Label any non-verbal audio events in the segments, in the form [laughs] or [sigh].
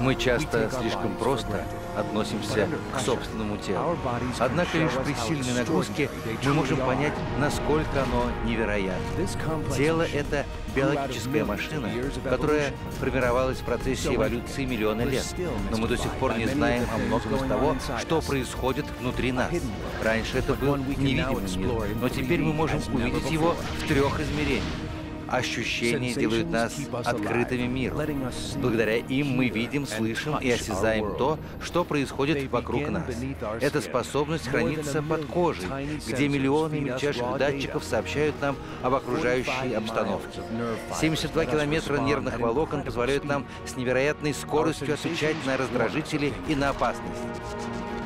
Мы часто слишком просто относимся к собственному телу. Однако лишь при сильной нагрузке мы можем понять, насколько оно невероятно. Тело — это биологическая машина, которая формировалась в процессе эволюции миллионы лет. Но мы до сих пор не знаем о многом из того, что происходит внутри нас. Раньше это был невидимый мир, но теперь мы можем увидеть его в трех измерениях. Ощущения делают нас открытыми миру. Благодаря им мы видим, слышим и осязаем то, что происходит вокруг нас. Эта способность хранится под кожей, где миллионы мельчайших датчиков сообщают нам об окружающей обстановке. 72 километра нервных волокон позволяют нам с невероятной скоростью отвечать на раздражители и на опасность.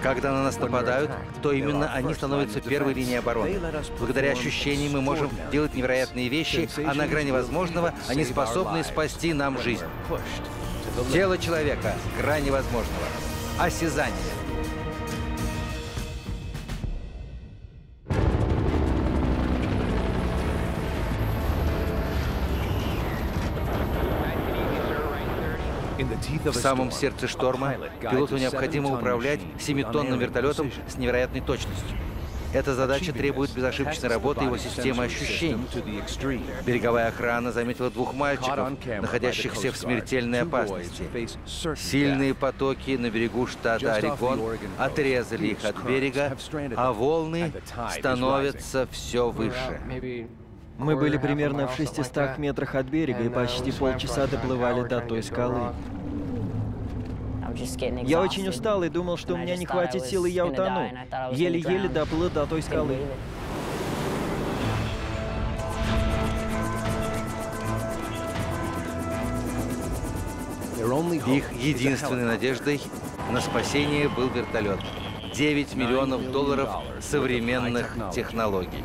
Когда на нас нападают, то именно они становятся первой линией обороны. Благодаря ощущениям мы можем делать невероятные вещи, а на грани возможного они способны спасти нам жизнь. Тело человека — грани возможного. Осязание. В самом сердце шторма пилоту необходимо управлять семитонным вертолетом с невероятной точностью. Эта задача требует безошибочной работы его системы ощущений. Береговая охрана заметила двух мальчиков, находящихся в смертельной опасности. Сильные потоки на берегу штата Орегон отрезали их от берега, а волны становятся все выше. Мы были примерно в 600 метрах от берега и почти полчаса доплывали до той скалы. Я очень устал и думал, что у меня не хватит сил, и я утону. Еле-еле доплыл до той скалы. Их единственной надеждой на спасение был вертолет. 9 миллионов долларов современных технологий.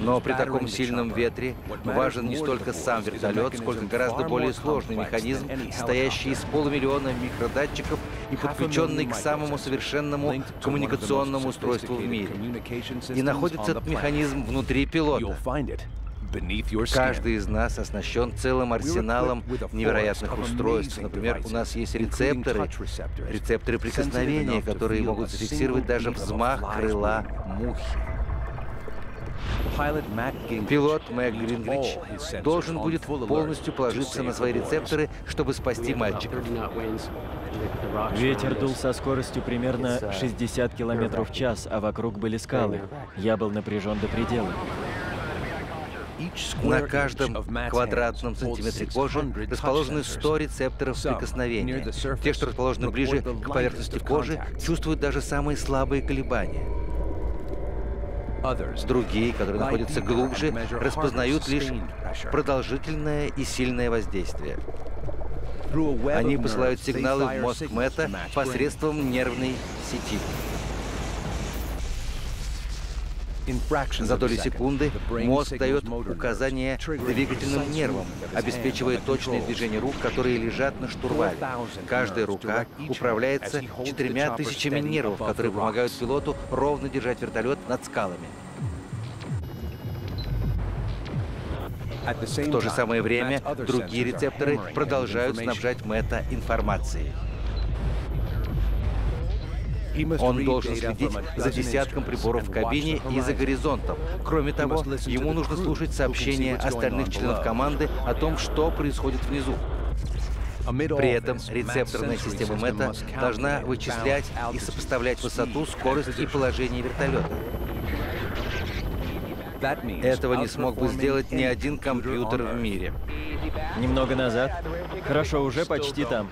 Но при таком сильном ветре важен не столько сам вертолет, сколько гораздо более сложный механизм, состоящий из полумиллиона микродатчиков и подключенный к самому совершенному коммуникационному устройству в мире. И находится этот механизм внутри пилота. Каждый из нас оснащен целым арсеналом невероятных устройств. Например, у нас есть рецепторы, рецепторы прикосновения, которые могут зафиксировать даже взмах крыла мухи. Пилот Мэг Грингрич должен будет полностью положиться на свои рецепторы, чтобы спасти мальчиков. Ветер дул со скоростью примерно 60 км в час, а вокруг были скалы. Я был напряжен до предела. На каждом квадратном сантиметре кожи расположены 100 рецепторов прикосновения. Те, что расположены ближе к поверхности кожи, чувствуют даже самые слабые колебания. Другие, которые находятся глубже, распознают лишь продолжительное и сильное воздействие. Они посылают сигналы в мозг Мэтта посредством нервной сети. За доли секунды мозг дает указания двигательным нервам, обеспечивая точные движения рук, которые лежат на штурвале. Каждая рука управляется четырьмя тысячами нервов, которые помогают пилоту ровно держать вертолет над скалами. В то же самое время другие рецепторы продолжают снабжать Мэтта информацией. Он должен следить за десятком приборов в кабине и за горизонтом. Кроме того, ему нужно слушать сообщения остальных членов команды о том, что происходит внизу. При этом рецепторная система Мэтта должна вычислять и сопоставлять высоту, скорость и положение вертолета. Этого не смог бы сделать ни один компьютер в мире. Немного назад. Хорошо, уже почти там.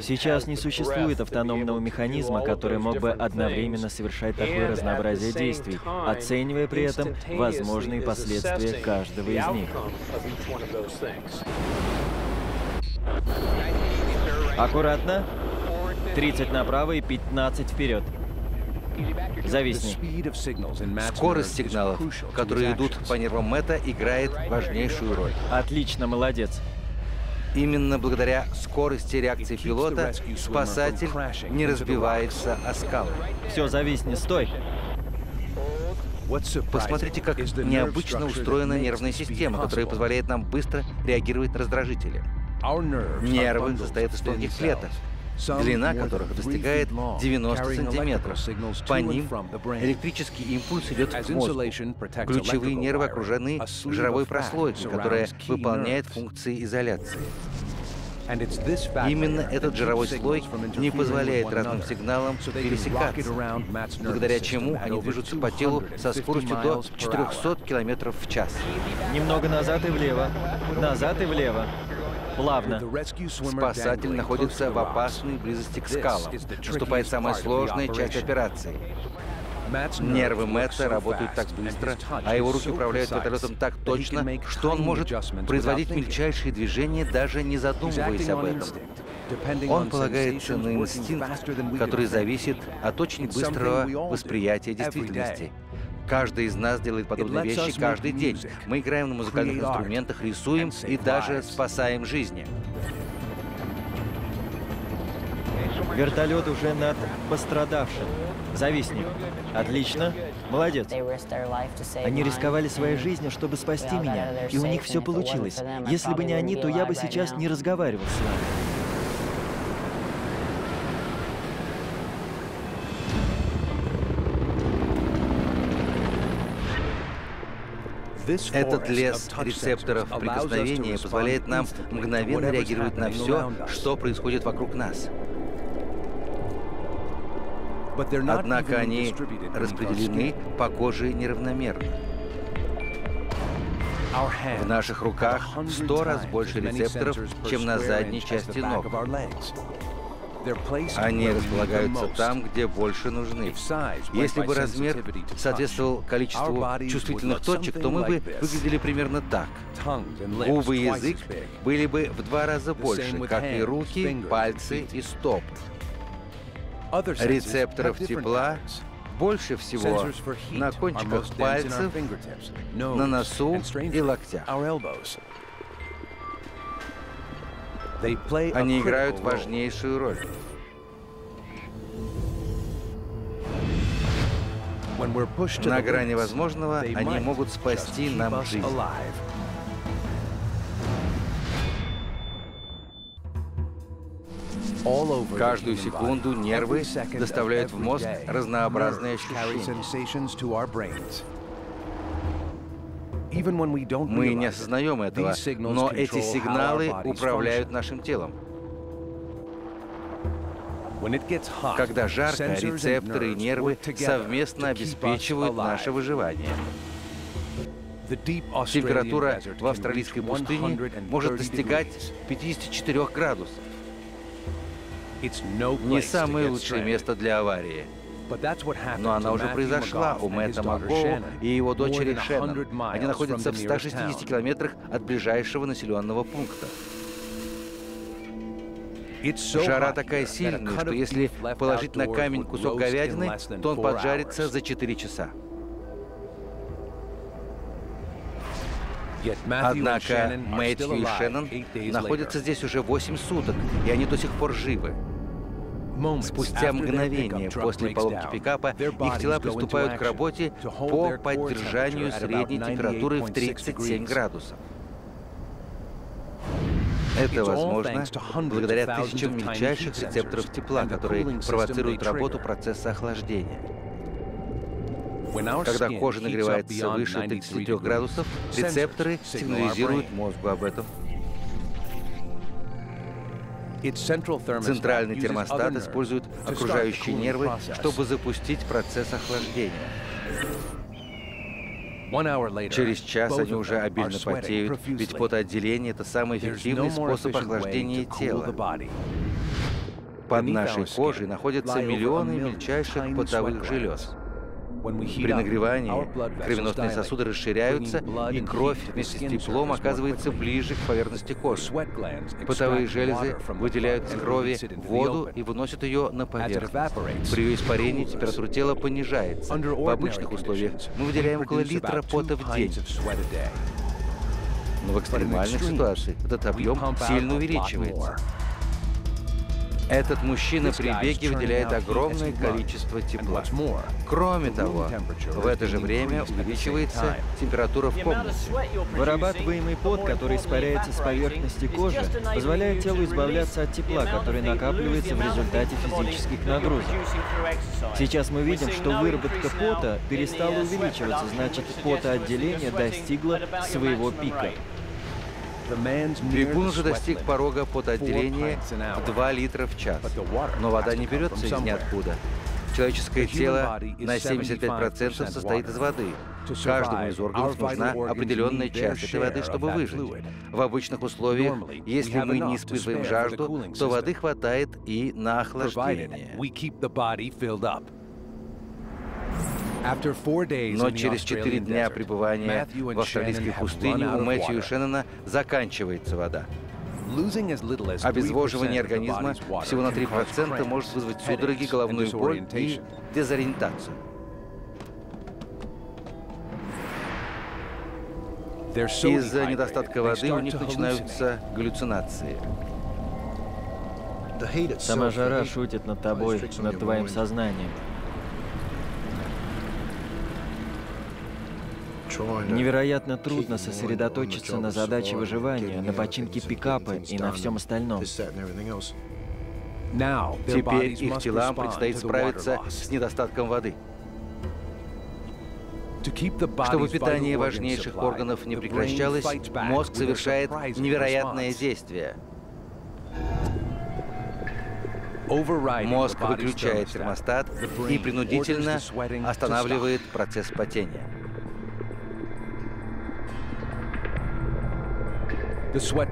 Сейчас не существует автономного механизма, который мог бы одновременно совершать такое разнообразие действий, оценивая при этом возможные последствия каждого из них. Аккуратно. 30 направо и 15 вперед. Зависни. Скорость сигналов, которые идут по нервам Мэтта, играет важнейшую роль. Отлично, молодец. Именно благодаря скорости реакции пилота спасатель не разбивается о скалы. Все, зависни, стой. Посмотрите, как необычно устроена нервная система, которая позволяет нам быстро реагировать на раздражители. Нервы состоят из тонких клеток, длина которых достигает 90 сантиметров. По ним электрический импульс идет в мозг. Ключевые нервы окружены жировой прослойкой, которая выполняет функции изоляции. Именно этот жировой слой не позволяет разным сигналам пересекаться, благодаря чему они движутся по телу со скоростью до 400 км в час. Немного назад и влево. Назад и влево. Плавно. Спасатель находится в опасной близости к скалам. Наступает самая сложная часть операции. Нервы Мэтта работают так быстро, а его руки управляют вертолетом так точно, что он может производить мельчайшие движения, даже не задумываясь об этом. Он полагается на инстинкт, который зависит от очень быстрого восприятия действительности. Каждый из нас делает подобные вещи каждый день. Мы играем на музыкальных инструментах, рисуем и даже спасаем жизни. Вертолет уже над пострадавшим. Зависни. Отлично. Молодец. Они рисковали своей жизнью, чтобы спасти меня, и у них все получилось. Если бы не они, то я бы сейчас не разговаривал с вами. Этот лес рецепторов прикосновения позволяет нам мгновенно реагировать на все, что происходит вокруг нас. Однако они распределены по коже неравномерно. В наших руках в сто раз больше рецепторов, чем на задней части ног. Они располагаются там, где больше нужны. Если бы размер соответствовал количеству чувствительных точек, то мы бы выглядели примерно так. Губы и язык были бы в два раза больше, как и руки, пальцы и стоп. Рецепторов тепла больше всего на кончиках пальцев, на носу и локтях. Они играют важнейшую роль. На грани возможного они могут спасти нам жизнь. Каждую секунду нервы доставляют в мозг разнообразные ощущения. Мы не осознаем этого, но эти сигналы управляют нашим телом. Когда жарко, рецепторы и нервы совместно обеспечивают наше выживание. Температура в австралийской пустыне может достигать 54 градусов. Не самое лучшее место для аварии. Но она уже произошла у Мэтта Макгоу и его дочери Шеннон. Они находятся в 160 километрах от ближайшего населенного пункта. Жара такая сильная, что если положить на камень кусок говядины, то он поджарится за 4 часа. Однако Мэтью и Шеннон находятся здесь уже 8 суток, и они до сих пор живы. Спустя мгновение после поломки пикапа их тела приступают к работе по поддержанию средней температуры в 37 градусов. Это возможно благодаря тысячам мельчайших рецепторов тепла, которые провоцируют работу процесса охлаждения. Когда кожа нагревается выше 33 градусов, рецепторы сигнализируют мозгу об этом. Центральный термостат использует окружающие нервы, чтобы запустить процесс охлаждения. Через час они уже обильно потеют, ведь потоотделение — это самый эффективный способ охлаждения тела. Под нашей кожей находятся миллионы мельчайших потовых желез. При нагревании кровеносные сосуды расширяются, и кровь вместе с теплом оказывается ближе к поверхности кожи. Потовые железы выделяют из крови воду и выносят ее на поверхность. При ее испарении температура тела понижается. В обычных условиях мы выделяем около литра пота в день. Но в экстремальных ситуациях этот объем сильно увеличивается. Этот мужчина при беге выделяет огромное количество тепла. Кроме того, в это же время увеличивается температура в комнате. Вырабатываемый пот, который испаряется с поверхности кожи, позволяет телу избавляться от тепла, которое накапливается в результате физических нагрузок. Сейчас мы видим, что выработка пота перестала увеличиваться, значит, потоотделение достигло своего пика. Бегун уже достиг порога потоотделения в 2 литра в час. Но вода не берется из ниоткуда. Человеческое тело на 75% состоит из воды. Каждому из органов нужна определенная часть этой воды, чтобы выжить. В обычных условиях, если мы не испытываем жажду, то воды хватает и на охлаждение. Но через четыре дня пребывания в австралийской пустыне у Мэтью и Шеннона заканчивается вода. Обезвоживание организма всего на 3% может вызвать судороги, головную боль и дезориентацию. Из-за недостатка воды у них начинаются галлюцинации. Сама жара шутит над тобой, над твоим сознанием. Невероятно трудно сосредоточиться на задаче выживания, на починке пикапа и на всем остальном. Теперь их телам предстоит справиться с недостатком воды. Чтобы питание важнейших органов не прекращалось, мозг совершает невероятное действие. Мозг выключает термостат и принудительно останавливает процесс потения.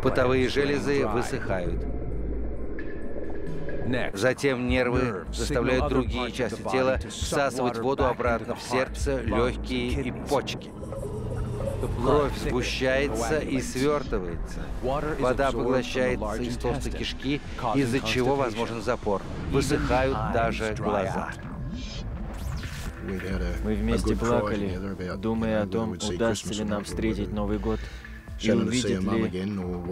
Потовые железы высыхают. Затем нервы заставляют другие части тела всасывать воду обратно в сердце, легкие и почки. Кровь сгущается и свертывается. Вода поглощается из толстой кишки, из-за чего возможен запор. Высыхают даже глаза. Мы вместе плакали, думая о том, удастся ли нам встретить Новый год и увидит ли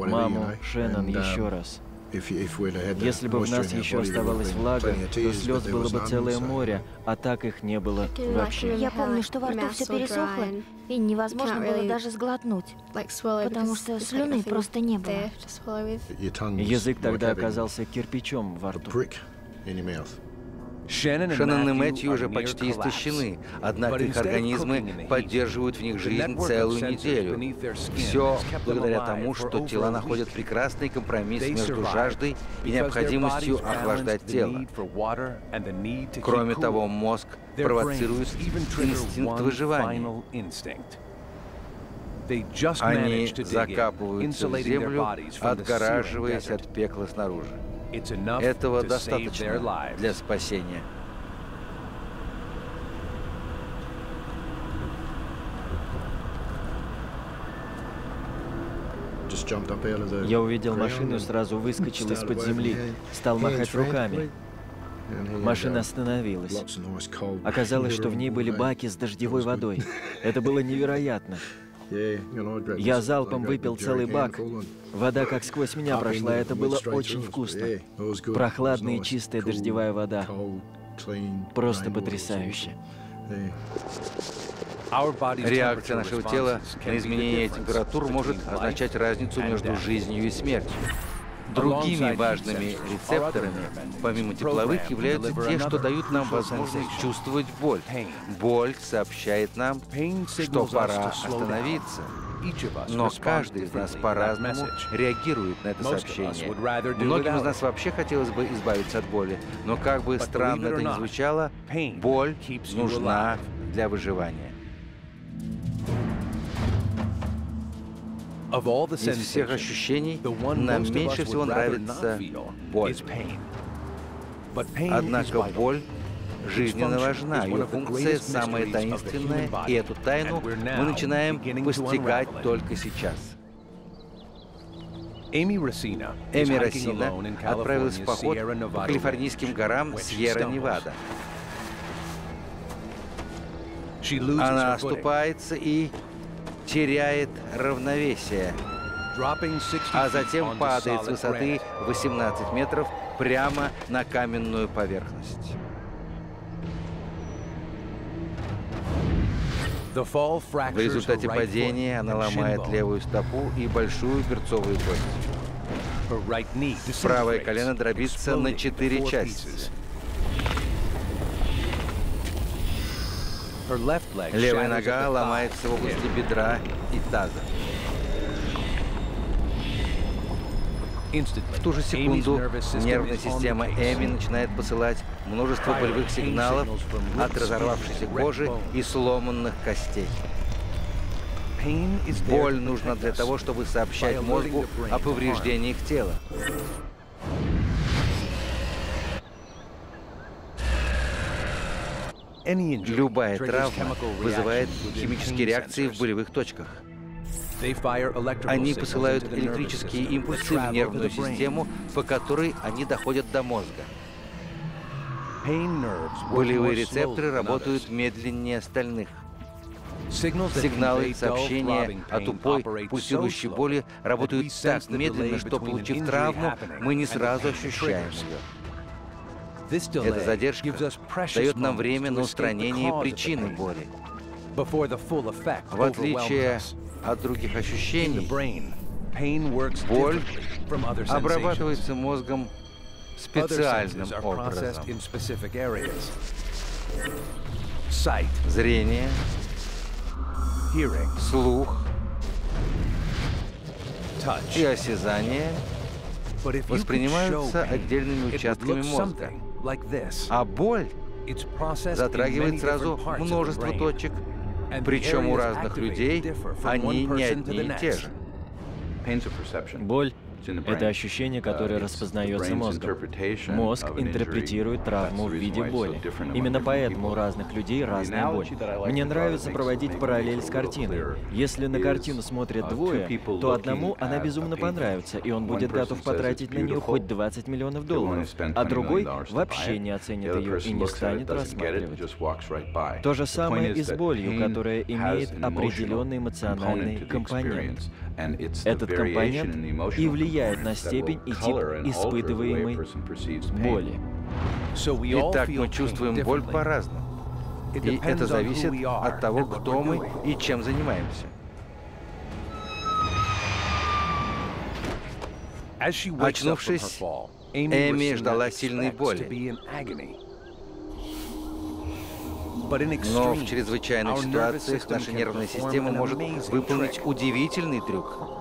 маму Шеннон еще раз. Если бы в нас еще оставалась влага, то слез было бы целое море, а так их не было вообще. Я помню, что во рту все пересохло, и невозможно было даже сглотнуть, потому что слюны просто не было. Язык тогда оказался кирпичом во рту. Шеннон и Мэтью уже почти истощены, однако их организмы поддерживают в них жизнь целую неделю. Все благодаря тому, что тела находят прекрасный компромисс между жаждой и необходимостью охлаждать тело. Кроме того, мозг провоцирует инстинкт выживания. Они закапываются в землю, отгораживаясь от пекла снаружи. Этого достаточно для спасения. Я увидел машину и сразу выскочил из-под земли, стал махать руками. Машина остановилась. Оказалось, что в ней были баки с дождевой водой. Это было невероятно. [laughs] Я залпом выпил целый бак. Вода как сквозь меня прошла, это было очень вкусно. Прохладная и чистая дождевая вода. Просто потрясающе. Реакция нашего тела на изменение температур может означать разницу между жизнью и смертью. Другими важными рецепторами, помимо тепловых, являются те, что дают нам возможность чувствовать боль. Боль сообщает нам, что пора остановиться. Но каждый из нас по-разному реагирует на это сообщение. Многим из нас вообще хотелось бы избавиться от боли, но как бы странно это ни звучало, боль нужна для выживания. Из всех ощущений нам меньше всего нравится боль. Однако боль жизненно важна, ее функция самая таинственная, и эту тайну мы начинаем постигать только сейчас. Эми Росина отправилась в поход по калифорнийским горам Сьерра-Невада. Она оступается и теряет равновесие, а затем падает с высоты 18 метров прямо на каменную поверхность. В результате падения она ломает левую стопу и большую берцовую кость. Правое колено дробится на четыре части. Левая нога ломается в области бедра и таза. В ту же секунду нервная система Эми начинает посылать множество болевых сигналов от разорвавшейся кожи и сломанных костей. Боль нужна для того, чтобы сообщать мозгу о повреждениях тела. Любая травма вызывает химические реакции в болевых точках. Они посылают электрические импульсы в нервную систему, по которой они доходят до мозга. Болевые рецепторы работают медленнее остальных. Сигналы сообщения о тупой пульсирующей боли работают так медленно, что, получив травму, мы не сразу ощущаем ее. Эта задержка дает нам время на устранение причины боли. В отличие от других ощущений, боль обрабатывается мозгом специальным образом. Зрение, слух. И осязание воспринимаются отдельными участками мозга. А боль затрагивает сразу множество точек, причем у разных людей они не одни и те же. Боль это ощущение, которое распознается мозгом. Мозг интерпретирует травму в виде боли. Именно поэтому у разных людей разная боль. Мне нравится проводить параллель с картиной. Если на картину смотрят двое, то одному она безумно понравится, и он будет готов потратить на нее хоть 20 миллионов долларов, а другой вообще не оценит ее и не станет рассматривать. То же самое и с болью, которая имеет определенный эмоциональный компонент. Этот компонент и влияет на степень и тип испытываемой боли. Итак, мы чувствуем боль по-разному. И это зависит от того, кто мы и чем занимаемся. Очнувшись, Эми ждала сильной боли. Но в чрезвычайных ситуациях наша нервная система может выполнить удивительный трюк.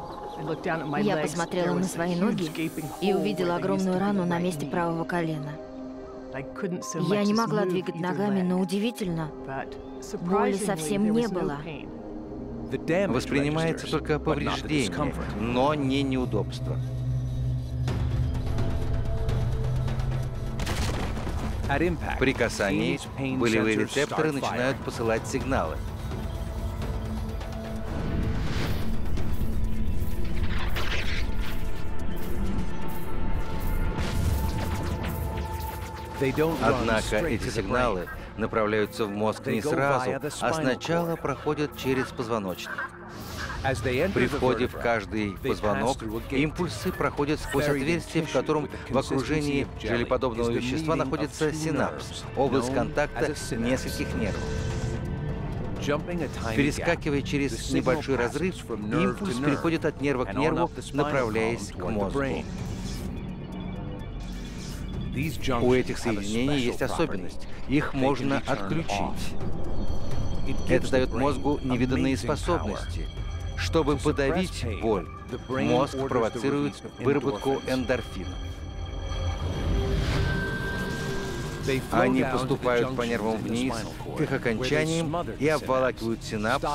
Я посмотрела на свои ноги и увидела огромную рану на месте правого колена. Я не могла двигать ногами, но удивительно, боли совсем не было. Воспринимается только повреждение, но не неудобство. При касании болевые рецепторы начинают посылать сигналы. Однако эти сигналы направляются в мозг не сразу, а сначала проходят через позвоночник. При входе в каждый позвонок импульсы проходят сквозь отверстие, в котором в окружении желеподобного вещества находится синапс, область контакта нескольких нервов. Перескакивая через небольшой разрыв, импульс переходит от нерва к нерву, направляясь к мозгу. У этих соединений есть особенность. Их можно отключить. Это дает мозгу невиданные способности — чтобы подавить боль, мозг провоцирует выработку эндорфина. Они поступают по нервам вниз, к их окончаниям и обволакивают синапс,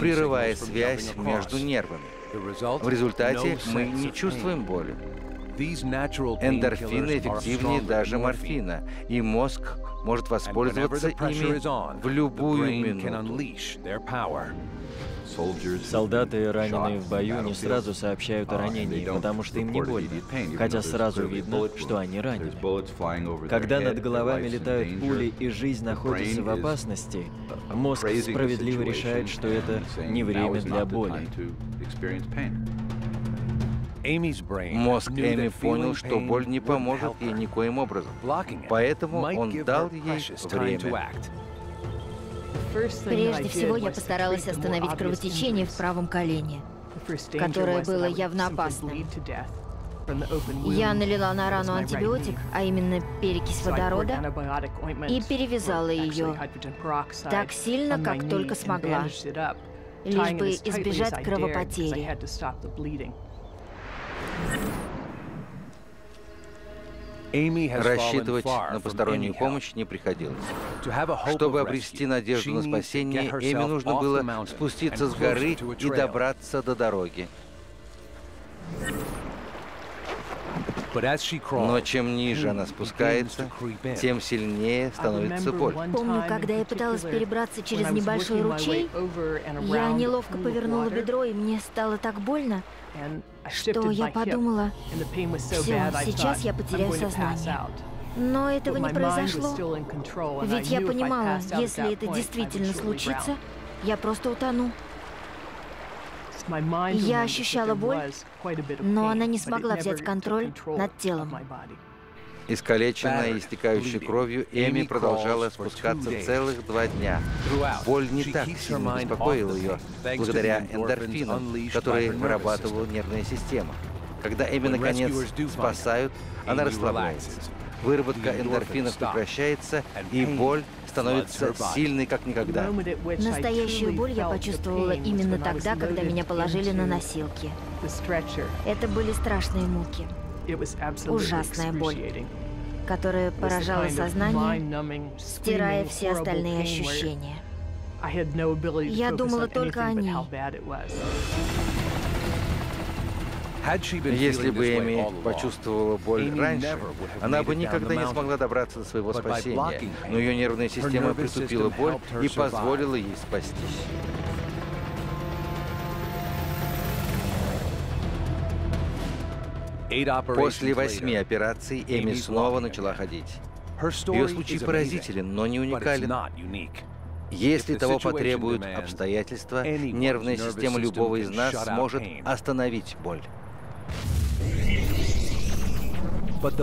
прерывая связь между нервами. В результате мы не чувствуем боли. Эндорфины эффективнее даже морфина, и мозг может воспользоваться ими в любую минуту. Солдаты, раненые в бою, не сразу сообщают о ранении, потому что им не больно, хотя сразу видно, что они ранены. Когда над головами летают пули и жизнь находится в опасности, мозг справедливо решает, что это не время для боли. Мозг Эми понял, что боль не поможет ей никоим образом. Поэтому он дал ей время. Прежде всего, я постаралась остановить кровотечение в правом колене, которое было явно опасным. Я налила на рану антибиотик, а именно перекись водорода, и перевязала ее так сильно, как только смогла, лишь бы избежать кровопотери. Рассчитывать на постороннюю помощь не приходилось. Чтобы обрести надежду на спасение, Эми нужно было спуститься с горы и добраться до дороги. Но чем ниже она спускается, тем сильнее становится боль. Помню, когда я пыталась перебраться через небольшой ручей, я неловко повернула бедро, и мне стало так больно, что я подумала, все, сейчас я потеряю сознание. Но этого не произошло. Ведь я понимала, если это действительно случится, я просто утону. Я ощущала боль, но она не смогла взять контроль над телом. Искалеченная и истекающая кровью, Эми продолжала спускаться целых два дня. Боль не так сильно беспокоила ее, благодаря эндорфинам, которые вырабатывала нервная система. Когда Эми, наконец, спасают, она расслабляется. Выработка эндорфинов прекращается, и боль становится сильной, как никогда. Настоящую боль я почувствовала именно тогда, когда меня положили на носилки. Это были страшные муки. Ужасная боль, которая поражала сознание, стирая все остальные ощущения. Я думала только о ней. Если бы Эми почувствовала боль раньше, она бы никогда не смогла добраться до своего спасения, но ее нервная система притупила боль и позволила ей спастись. После восьми операций Эми снова начала ходить. Ее случай поразителен, но не уникален. Если того потребуют обстоятельства, нервная система любого из нас сможет остановить боль.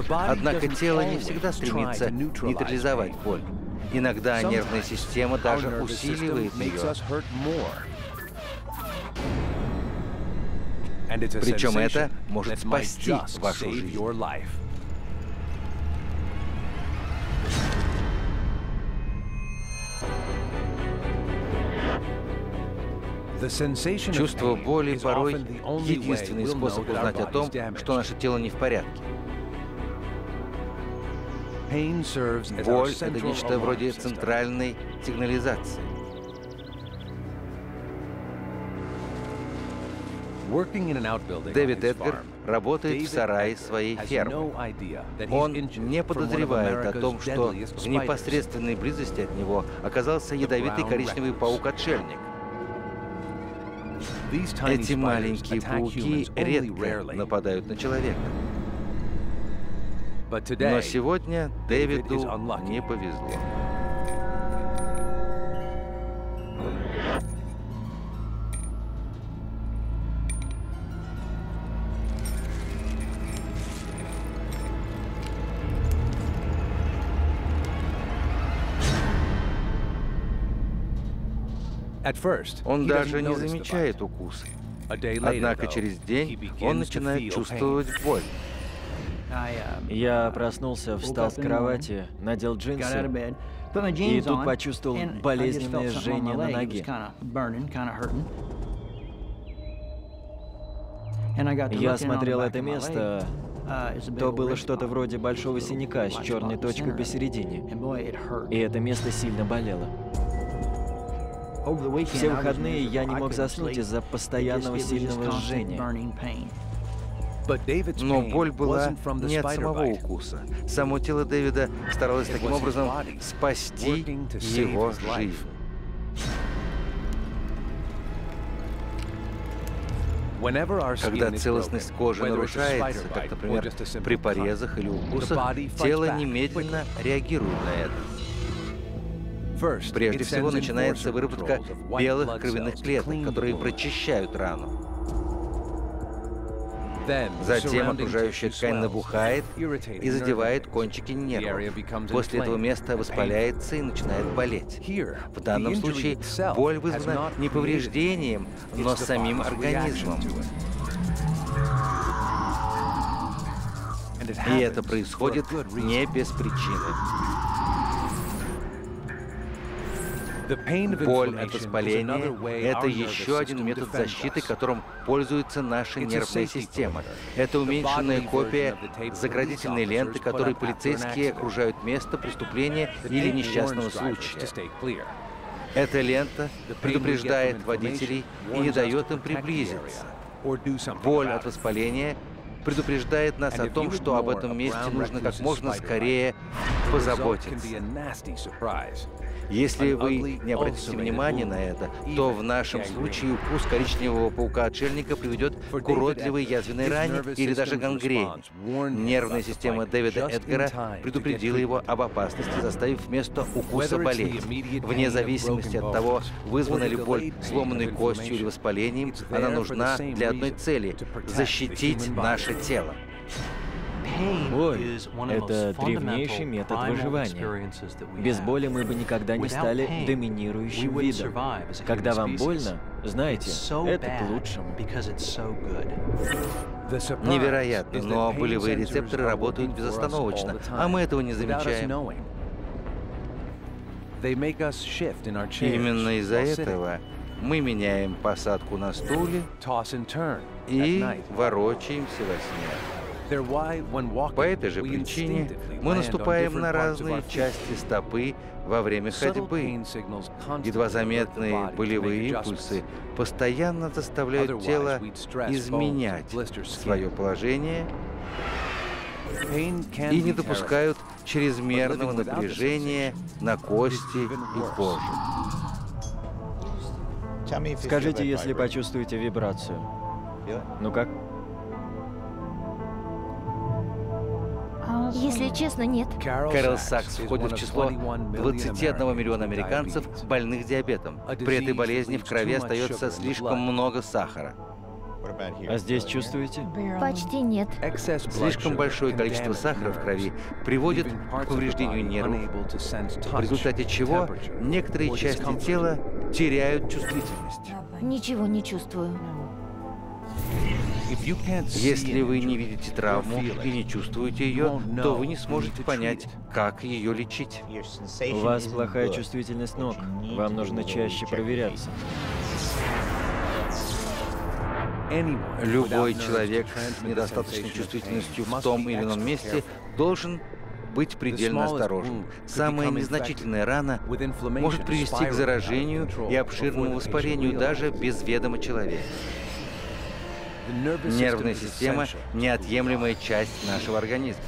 Однако тело не всегда стремится нейтрализовать боль. Иногда нервная система даже усиливает ее. Причем это может спасти вашу жизнь. Чувство боли порой единственный способ узнать о том, что наше тело не в порядке. Боль — это нечто вроде центральной сигнализации. Дэвид Эдгар работает в сарае своей фермы. Он не подозревает о том, что в непосредственной близости от него оказался ядовитый коричневый паук-отшельник. Эти маленькие пауки редко нападают на человека. Но сегодня Дэвиду не повезло. Он даже не замечает укусы. Однако через день он начинает чувствовать боль. Я проснулся, встал с кровати, надел джинсы, и тут почувствовал болезненное жжение на ноге. Я осмотрел это место, то было что-то вроде большого синяка с черной точкой посередине. И это место сильно болело. Все выходные я не мог заснуть из-за постоянного сильного жжения. Но боль была не от самого укуса. Само тело Дэвида старалось таким образом спасти его жизнь. Когда целостность кожи нарушается, как, например, при порезах или укусах, тело немедленно реагирует на это. Прежде всего начинается выработка белых кровяных клеток, которые прочищают рану. Затем окружающая ткань набухает и задевает кончики нервов. После этого место воспаляется и начинает болеть. В данном случае боль вызвана не повреждением, но самим организмом. И это происходит не без причины. Боль от воспаления – это еще один метод защиты, которым пользуется наша нервная система. Это уменьшенная копия заградительной ленты, которой полицейские окружают место преступления или несчастного случая. Эта лента предупреждает водителей и не дает им приблизиться. Боль от воспаления предупреждает нас о том, что об этом месте нужно как можно скорее позаботиться. Если вы не обратите внимания на это, то в нашем случае укус коричневого паука-отшельника приведет к уродливой язвенной ране или даже гангрене. Нервная система Дэвида Эдгара предупредила его об опасности, заставив вместо укуса болеть. Вне зависимости от того, вызвана ли боль сломанной костью или воспалением, она нужна для одной цели — защитить наше тело. Боль — это древнейший метод выживания. Без боли мы бы никогда не стали доминирующим видом. Когда вам больно, знаете, это к лучшему. Невероятно, но болевые рецепторы работают безостановочно, а мы этого не замечаем. Именно из-за этого мы меняем посадку на стуле и ворочаемся во сне. По этой же причине мы наступаем на разные части стопы во время ходьбы. Едва заметные болевые импульсы постоянно заставляют тело изменять свое положение и не допускают чрезмерного напряжения на кости и кожу. Скажите, если почувствуете вибрацию. Ну как? Если честно, нет. Кэрол Сакс входит в число 21 миллиона американцев, больных диабетом. При этой болезни в крови остается слишком много сахара. А здесь чувствуете? Почти нет. Слишком большое количество сахара в крови приводит к повреждению нервов, в результате чего некоторые части тела теряют чувствительность. Ничего не чувствую. Если вы не видите травму и не чувствуете ее, то вы не сможете понять, как ее лечить. У вас плохая чувствительность ног. Вам нужно чаще проверяться. Любой человек с недостаточной чувствительностью в том или ином месте должен быть предельно осторожен. Самая незначительная рана может привести к заражению и обширному воспалению даже без ведома человека. Нервная система — неотъемлемая часть нашего организма.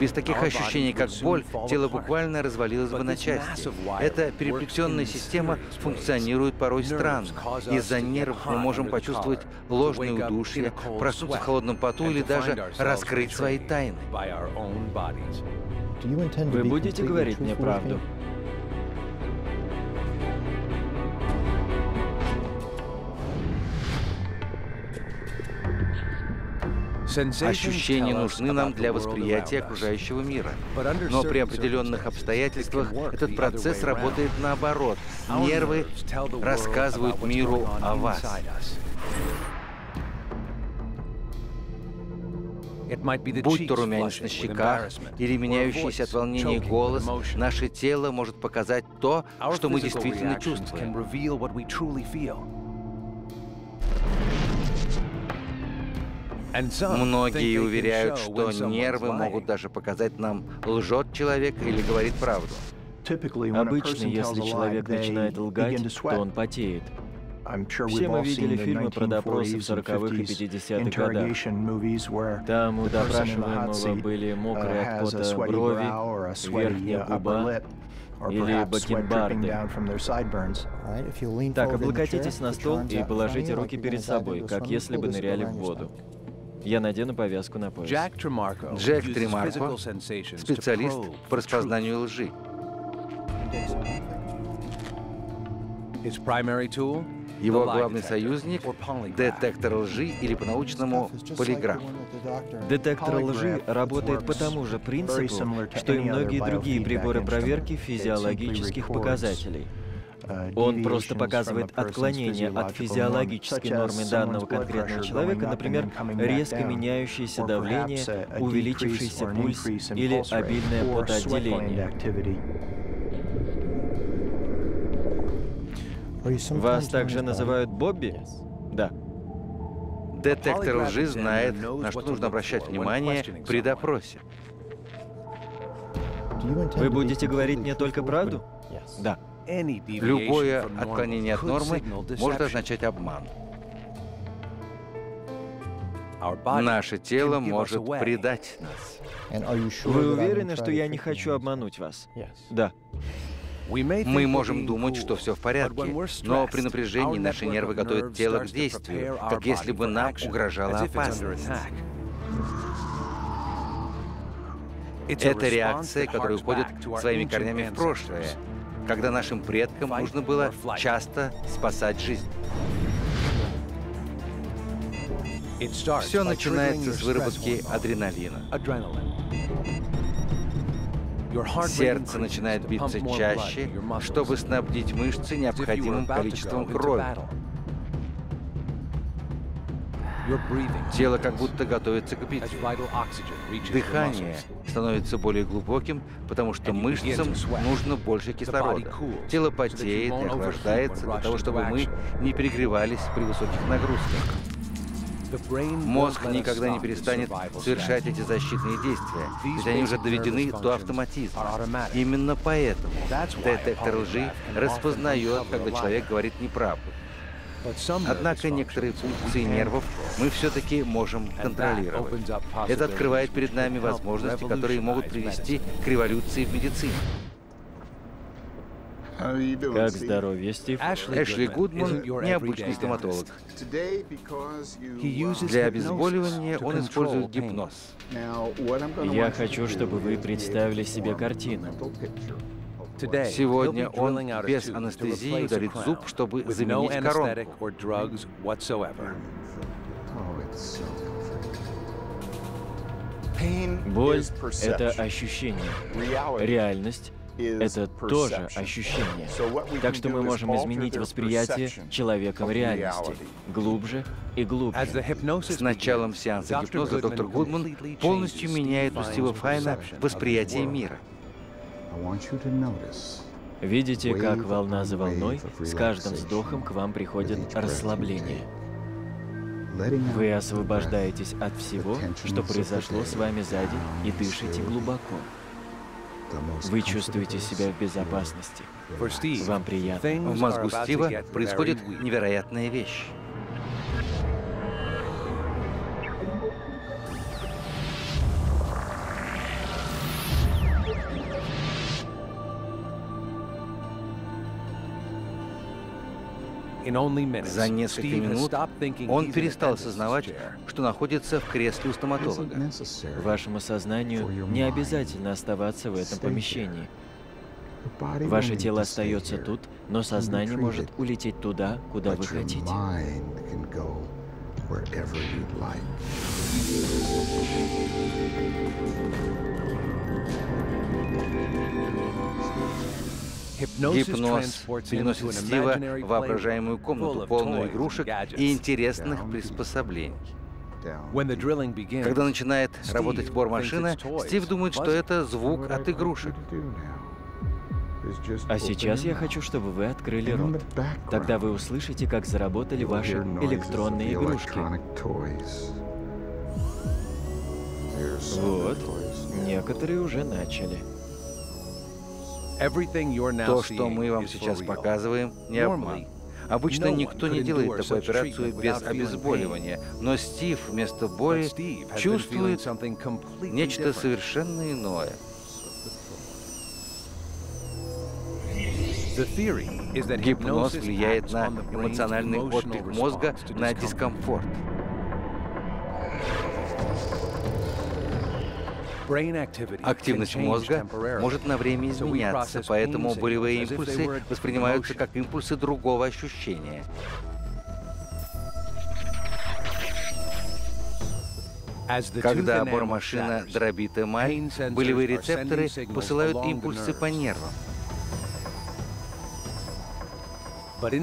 Без таких ощущений, как боль, тело буквально развалилось бы на части. Эта переплетенная система функционирует порой странно. Из-за нервов мы можем почувствовать ложное удушье, проснуться в холодном поту или даже раскрыть свои тайны. Вы будете говорить мне правду? Ощущения нужны нам для восприятия окружающего мира. Но при определенных обстоятельствах этот процесс работает наоборот. Нервы рассказывают миру о вас. Будь то румянец на щеках или меняющийся от волнения голос, наше тело может показать то, что мы действительно чувствуем. Многие уверяют, что нервы могут даже показать нам, лжет человек или говорит правду. Обычно, если человек начинает лгать, то он потеет. Все мы видели фильмы про допросы в 40-х и 50-х годах. Там у допрашиваемого были мокрые от пота брови, верхняя губа или бакенбарды. Так, облокотитесь на стол и положите руки перед собой, как если бы ныряли в воду. Я надену повязку на пояс. Джек Тремарко, специалист по распознанию лжи. Его главный союзник — детектор лжи или по-научному полиграф. Детектор лжи работает по тому же принципу, что и многие другие приборы проверки физиологических показателей. Он просто показывает отклонение от физиологической нормы данного конкретного человека, например, резко меняющееся давление, увеличившийся пульс или обильное потоотделение. Вас также называют Бобби? Да. Детектор лжи знает, на что нужно обращать внимание при допросе. Вы будете говорить мне только правду? Да. Любое отклонение от нормы может означать обман. Наше тело может предать нас. Вы уверены, что я не хочу обмануть вас? Да. Мы можем думать, что все в порядке, но при напряжении наши нервы готовят тело к действию, как если бы нам угрожала опасность. Это реакция, которая уходит своими корнями в прошлое, когда нашим предкам нужно было часто спасать жизнь. Все начинается с выработки адреналина. Сердце начинает биться чаще, чтобы снабдить мышцы необходимым количеством крови. Тело как будто готовится к битве. Дыхание становится более глубоким, потому что мышцам нужно больше кислорода. Тело потеет и охлаждается для того, чтобы мы не перегревались при высоких нагрузках. Мозг никогда не перестанет совершать эти защитные действия, ведь они уже доведены до автоматизма. Именно поэтому детектор лжи распознает, когда человек говорит неправду. Однако некоторые функции нервов мы все-таки можем контролировать. Это открывает перед нами возможности, которые могут привести к революции в медицине. Как здоровье, Стив? Эшли Гудман – необычный стоматолог. Для обезболивания он использует гипноз. Я хочу, чтобы вы представили себе картину. Сегодня он без анестезии удалит зуб, чтобы заменить коронку. Боль — это ощущение. Реальность это тоже ощущение. Так что мы можем изменить восприятие человеком реальности глубже и глубже. С началом сеанса гипноза доктор Гудман полностью меняет у Стива Файна восприятие мира. Видите, как волна за волной, с каждым вздохом к вам приходит расслабление. Вы освобождаетесь от всего, что произошло с вами сзади, и дышите глубоко. Вы чувствуете себя в безопасности. Вам приятно. В мозгу Стива происходит невероятная вещь. За несколько минут он перестал осознавать, что находится в кресле у стоматолога. Вашему сознанию не обязательно оставаться в этом помещении. Ваше тело остается тут, но сознание может улететь туда, куда вы хотите. Гипноз переносит Стива в воображаемую комнату, полную игрушек и интересных приспособлений. Когда начинает работать бормашина, Стив думает, что это звук от игрушек. А сейчас я хочу, чтобы вы открыли рот. Тогда вы услышите, как заработали ваши электронные игрушки. Вот, некоторые уже начали. То, что мы вам сейчас показываем, не обман. Обычно никто не делает такую операцию без обезболивания, но Стив вместо боли чувствует нечто совершенно иное. Гипноз влияет на эмоциональный отклик мозга, на дискомфорт. Активность мозга может на время изменяться, поэтому болевые импульсы воспринимаются как импульсы другого ощущения. Когда бормашина дробит эмаль, болевые рецепторы посылают импульсы по нервам.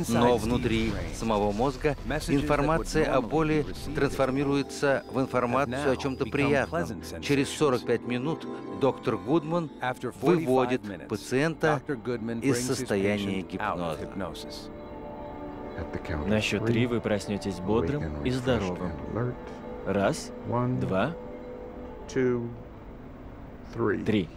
Но внутри самого мозга информация о боли трансформируется в информацию о чем-то приятном. Через 45 минут доктор Гудман выводит пациента из состояния гипноза. На счет три вы проснетесь бодрым и здоровым. Раз, два, три.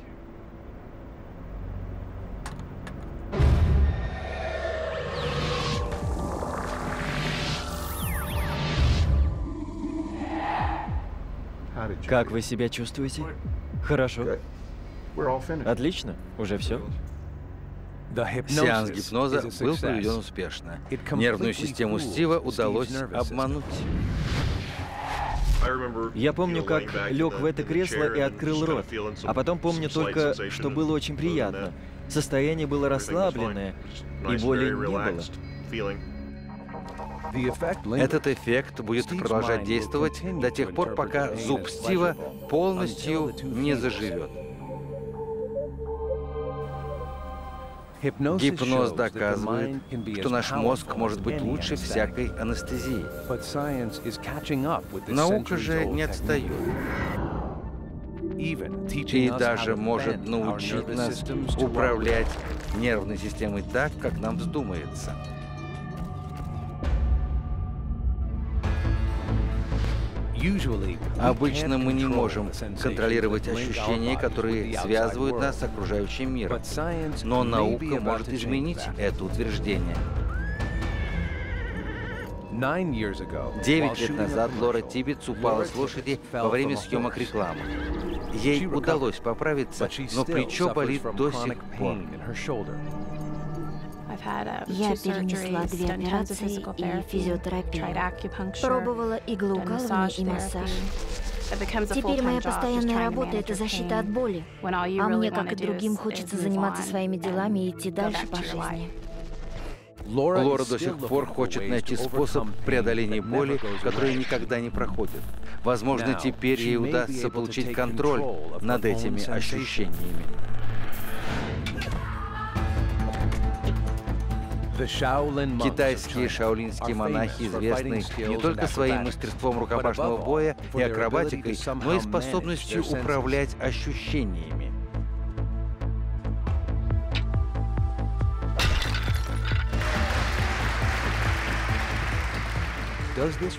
Как вы себя чувствуете? Хорошо. Отлично. Уже все. Сеанс гипноза был проведен успешно. Нервную систему Стива удалось обмануть. Я помню, как лег в это кресло и открыл рот, а потом помню только, что было очень приятно. Состояние было расслабленное, и боли не было. Этот эффект будет продолжать действовать до тех пор, пока зуб Стива полностью не заживет. Гипноз доказывает, что наш мозг может быть лучше всякой анестезии. Наука же не отстает. И даже может научить нас управлять нервной системой так, как нам вздумается. Обычно мы не можем контролировать ощущения, которые связывают нас с окружающим миром. Но наука может изменить это утверждение. Девять лет назад Лора Тибетс упала с лошади во время съемок рекламы. Ей удалось поправиться, но плечо болит до сих пор. Я перенесла две операции и физиотерапию. Пробовала иглоукалывание и массаж. Теперь моя постоянная работа — это защита от боли. А мне, как и другим, хочется заниматься своими делами и идти дальше по жизни. Лора до сих пор хочет найти способ преодоления боли, которая никогда не проходит. Возможно, теперь ей удастся получить контроль над этими ощущениями. Китайские шаолинские монахи известны не только своим мастерством рукопашного боя и акробатикой, но и способностью управлять ощущениями.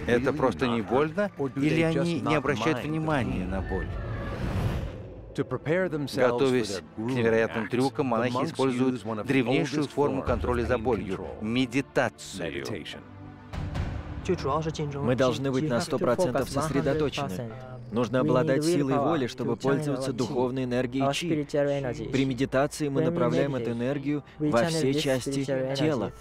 Это просто не больно, или они не обращают внимания на боль? Готовясь к невероятным трюкам, монахи используют древнейшую форму контроля за болью — медитацию. Мы должны быть на 100% сосредоточены. Нужно обладать силой воли, чтобы пользоваться духовной энергией Чи. При медитации мы направляем эту энергию во все части тела.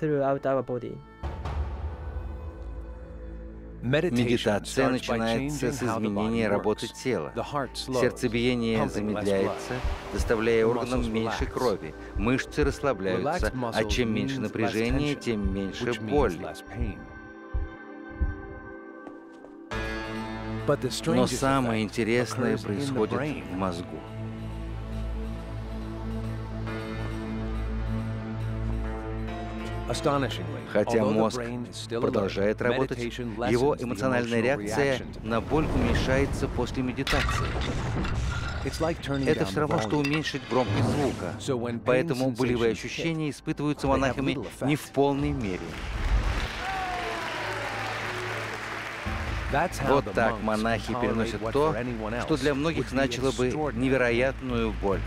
Медитация начинается с изменения работы тела. Сердцебиение замедляется, доставляя органам меньше крови. Мышцы расслабляются, а чем меньше напряжения, тем меньше боли. Но самое интересное происходит в мозгу. Хотя мозг продолжает работать, его эмоциональная реакция на боль уменьшается после медитации. Это все равно, что уменьшить громкость звука. Поэтому болевые ощущения испытываются монахами не в полной мере. Вот так монахи переносят то, что для многих значило бы невероятную боль.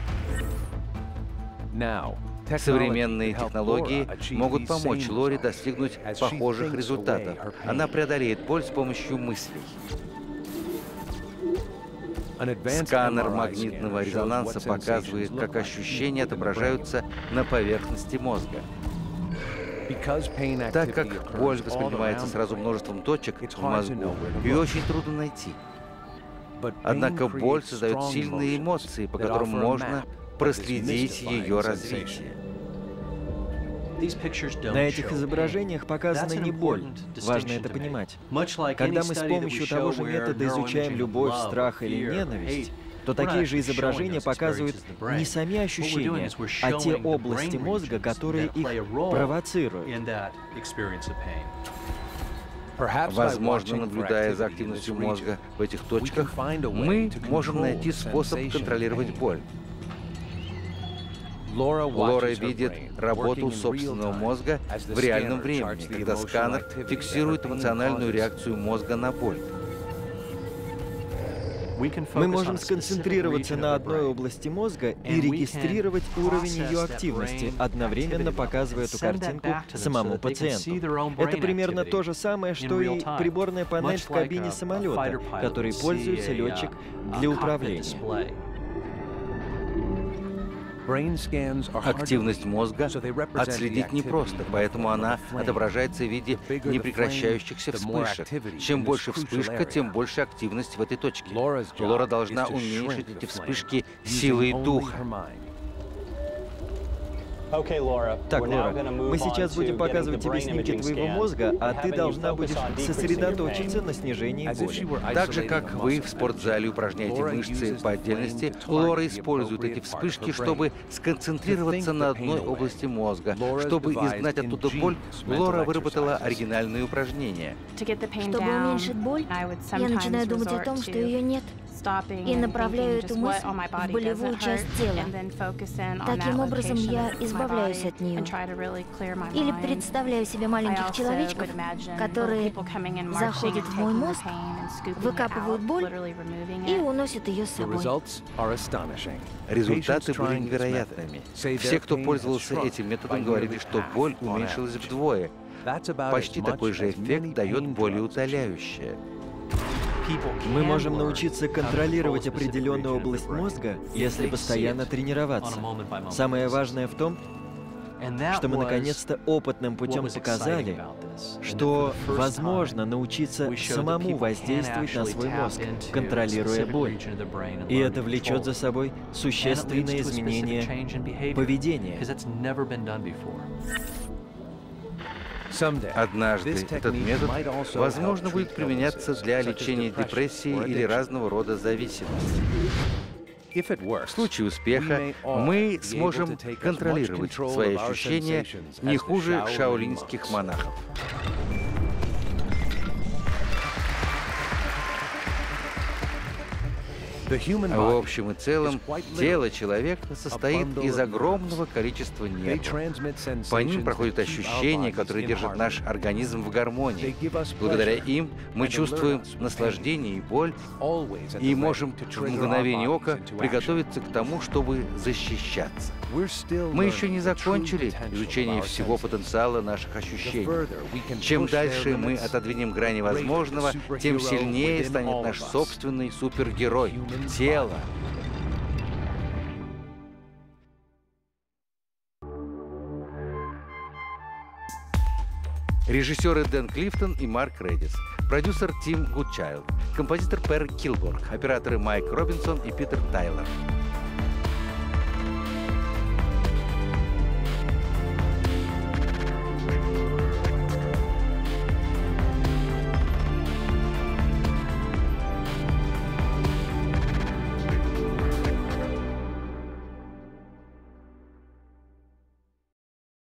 Современные технологии могут помочь Лори достигнуть похожих результатов. Она преодолеет боль с помощью мыслей. Сканер магнитного резонанса показывает, как ощущения отображаются на поверхности мозга. Так как боль воспринимается сразу множеством точек в мозгу, ее очень трудно найти. Однако боль создает сильные эмоции, по которым можно проследить ее развитие. На этих изображениях показана не боль. Важно это понимать. Когда мы с помощью того же метода изучаем любовь, страх или ненависть, то такие же изображения показывают не сами ощущения, а те области мозга, которые их провоцируют. Возможно, наблюдая за активностью мозга в этих точках, мы можем найти способ контролировать боль. Лора видит работу собственного мозга в реальном времени, когда сканер фиксирует эмоциональную реакцию мозга на боль. Мы можем сконцентрироваться на одной области мозга и регистрировать уровень ее активности, одновременно показывая эту картинку самому пациенту. Это примерно то же самое, что и приборная панель в кабине самолета, которой пользуется летчик для управления. Активность мозга отследить непросто, поэтому она отображается в виде непрекращающихся вспышек. Чем больше вспышка, тем больше активность в этой точке. Лора должна уменьшить эти вспышки силой духа. Так, Лора, мы сейчас будем показывать тебе снимки твоего мозга, а ты должна будешь сосредоточиться на снижении боли. Так же, как вы в спортзале упражняете мышцы по отдельности, Лора использует эти вспышки, чтобы сконцентрироваться на одной области мозга. Чтобы изгнать оттуда боль, Лора выработала оригинальные упражнения. Чтобы уменьшить боль, я начинаю думать о том, что ее нет и направляю эту мысль в болевую часть тела. Таким образом, я избавляюсь от нее. Или представляю себе маленьких человечков, которые заходят в мой мозг, выкапывают боль и уносят ее с собой. Результаты были невероятными. Все, кто пользовался этим методом, говорили, что боль уменьшилась вдвое. Почти такой же эффект дает болеутоляющее. Мы можем научиться контролировать определенную область мозга, если постоянно тренироваться. Самое важное в том, что мы наконец-то опытным путем показали, что возможно научиться самому воздействовать на свой мозг, контролируя боль. И это влечет за собой существенные изменения поведения. Однажды этот метод, возможно, будет применяться для лечения депрессии или разного рода зависимости. В случае успеха мы сможем контролировать свои ощущения не хуже шаолинских монахов. В общем и целом, тело человека состоит из огромного количества нервов. По ним проходят ощущения, которые держат наш организм в гармонии. Благодаря им мы чувствуем наслаждение и боль, и можем в мгновение ока приготовиться к тому, чтобы защищаться. Мы еще не закончили изучение всего потенциала наших ощущений. Чем дальше мы отодвинем грани возможного, тем сильнее станет наш собственный супергерой — тело. Режиссеры Дэн Клифтон и Марк Редис. Продюсер Тим Гудчайлд. Композитор Пер Килборг. Операторы Майк Робинсон и Питер Тайлер.